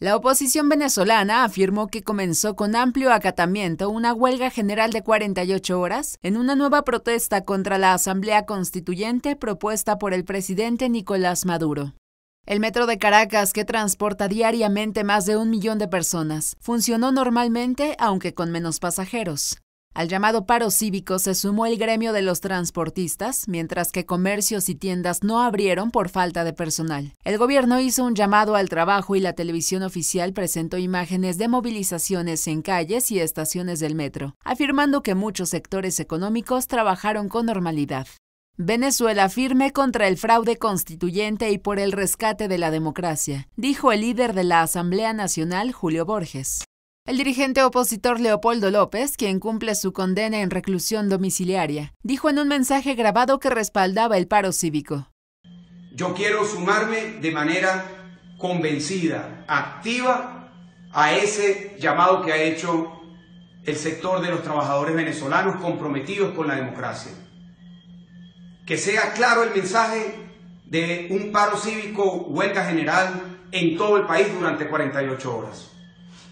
La oposición venezolana afirmó que comenzó con amplio acatamiento una huelga general de 48 horas en una nueva protesta contra la Asamblea Constituyente propuesta por el presidente Nicolás Maduro. El metro de Caracas, que transporta diariamente más de un millón de personas, funcionó normalmente, aunque con menos pasajeros. Al llamado paro cívico se sumó el gremio de los transportistas, mientras que comercios y tiendas no abrieron por falta de personal. El gobierno hizo un llamado al trabajo y la televisión oficial presentó imágenes de movilizaciones en calles y estaciones del metro, afirmando que muchos sectores económicos trabajaron con normalidad. Venezuela firme contra el fraude constituyente y por el rescate de la democracia, dijo el líder de la Asamblea Nacional, Julio Borges. El dirigente opositor Leopoldo López, quien cumple su condena en reclusión domiciliaria, dijo en un mensaje grabado que respaldaba el paro cívico. Yo quiero sumarme de manera convencida, activa, a ese llamado que ha hecho el sector de los trabajadores venezolanos comprometidos con la democracia. Que sea claro el mensaje de un paro cívico, huelga general en todo el país durante 48 horas.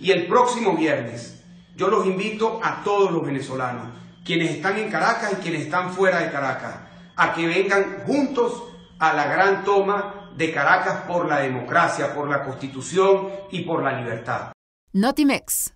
Y el próximo viernes yo los invito a todos los venezolanos, quienes están en Caracas y quienes están fuera de Caracas, a que vengan juntos a la gran toma de Caracas por la democracia, por la constitución y por la libertad. Notimex.